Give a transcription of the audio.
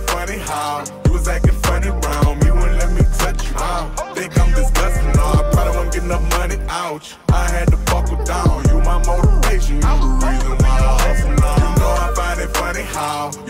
funny, funny how you was acting funny round. You wouldn't let me touch you. I think I'm disgusting. No, I probably won't get enough money. Ouch. I had to buckle down. You my motivation. You the reason why I hustle now. You know I find it funny how you